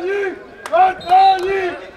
Anthony! Anthony!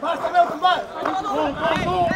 ¡Más, Tomeu, más! ¡Pum, pum, pum!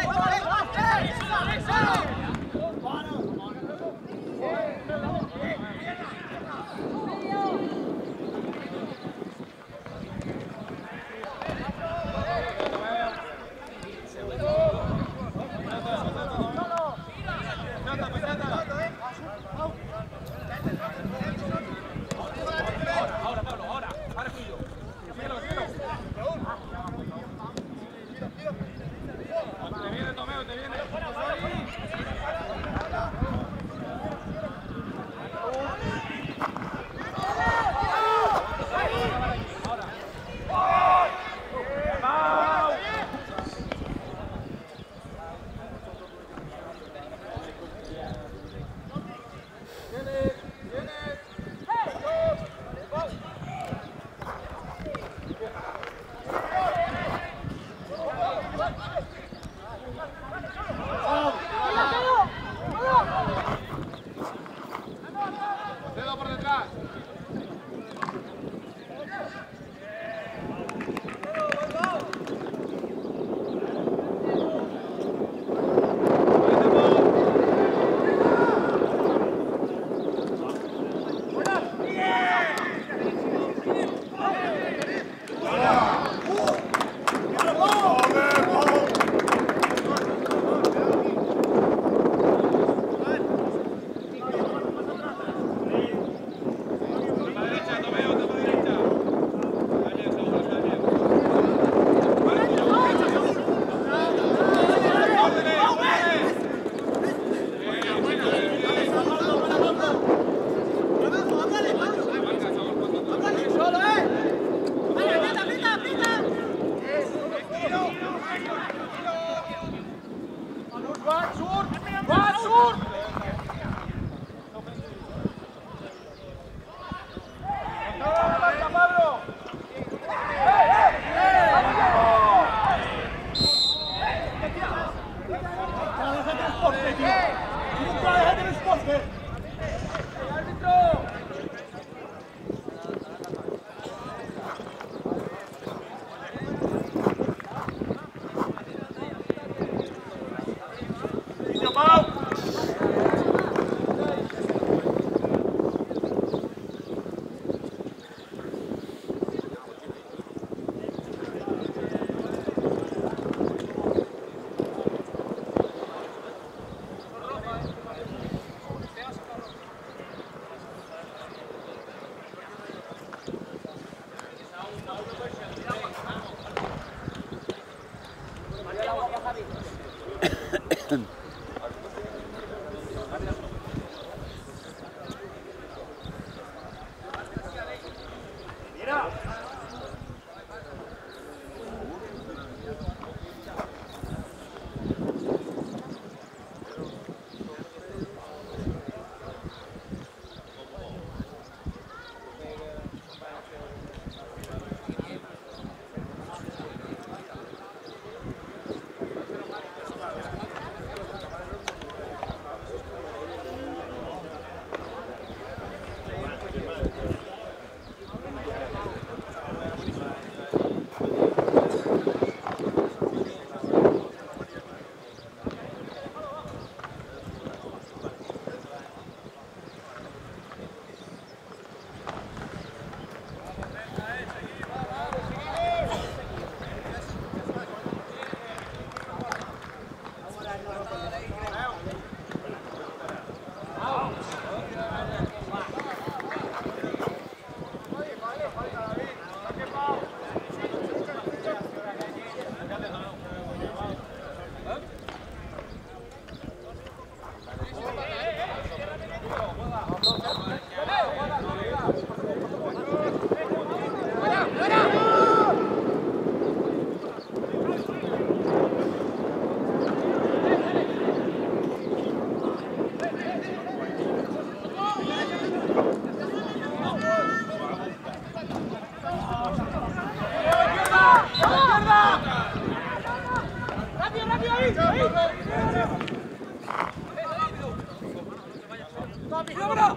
Come on up!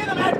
Get him out!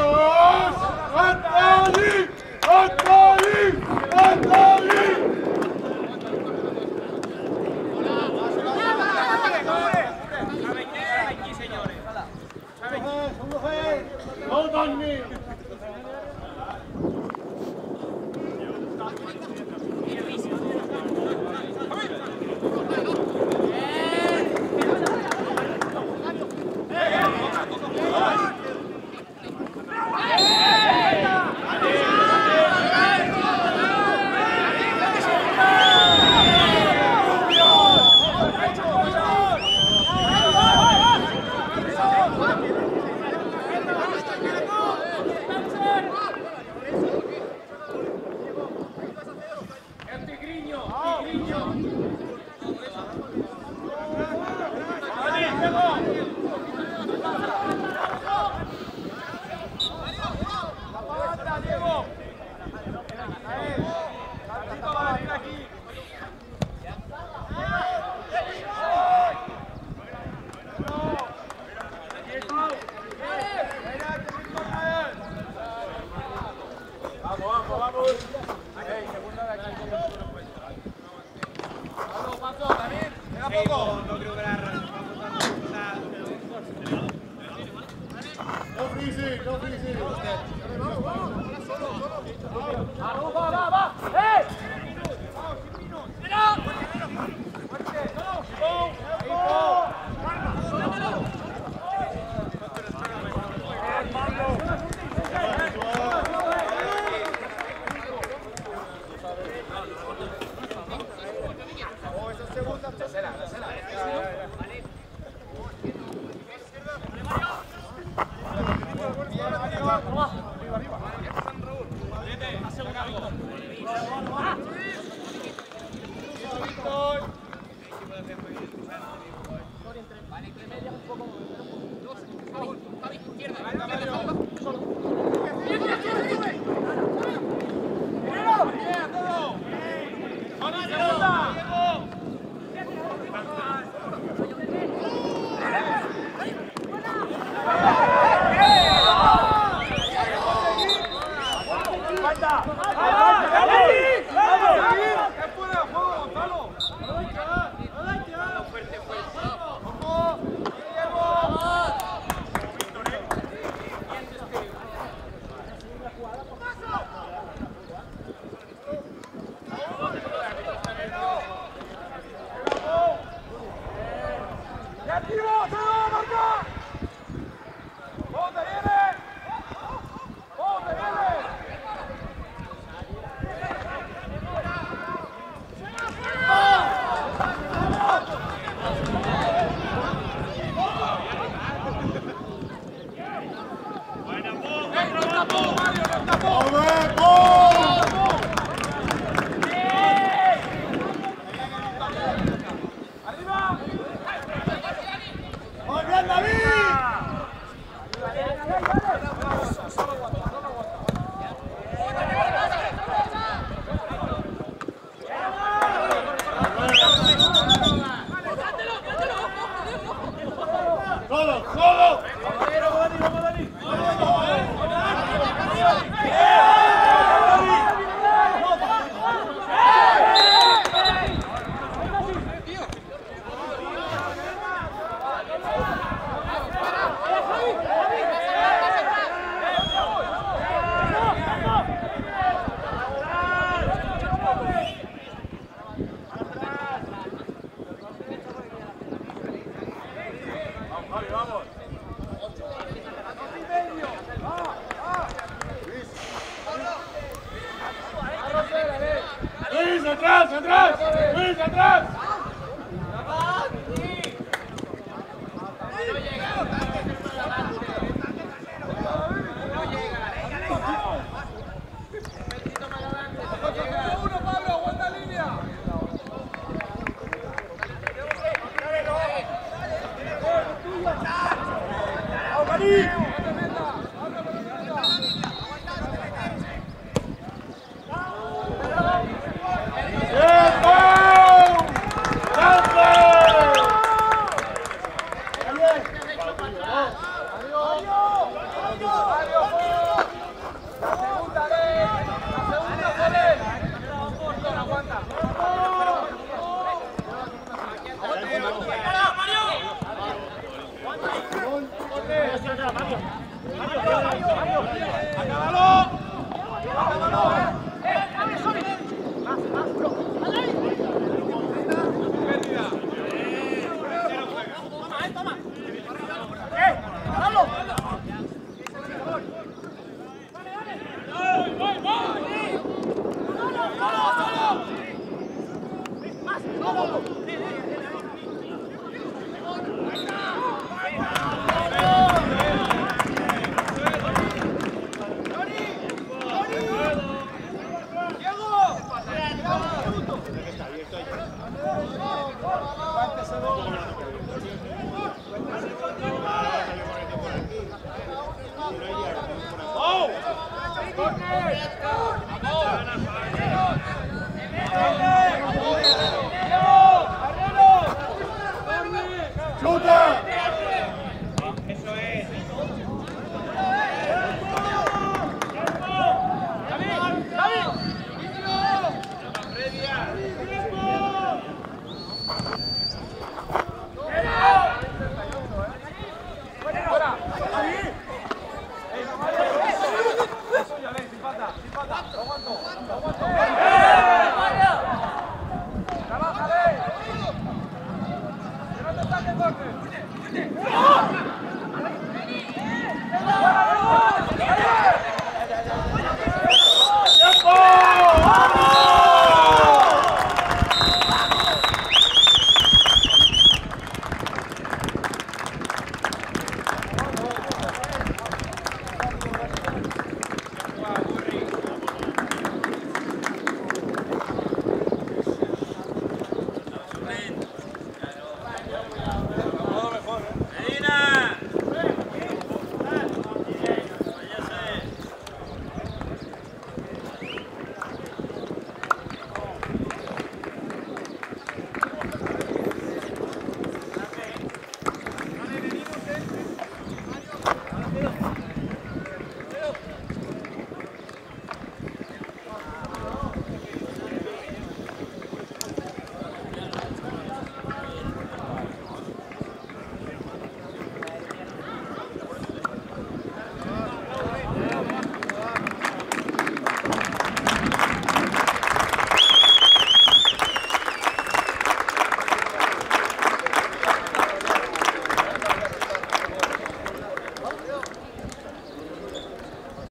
Oh!